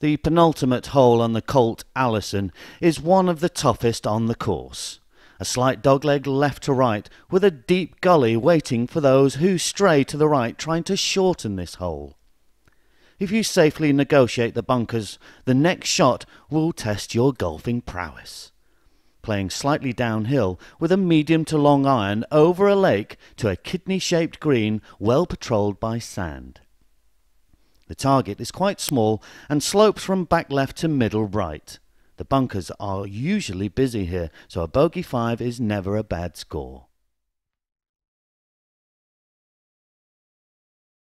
The penultimate hole on the Colt Alison is one of the toughest on the course. A slight dogleg left to right, with a deep gully waiting for those who stray to the right trying to shorten this hole. If you safely negotiate the bunkers, the next shot will test your golfing prowess. Playing slightly downhill with a medium to long iron over a lake to a kidney shaped green well patrolled by sand. The target is quite small and slopes from back left to middle right. The bunkers are usually busy here, so a bogey 5 is never a bad score.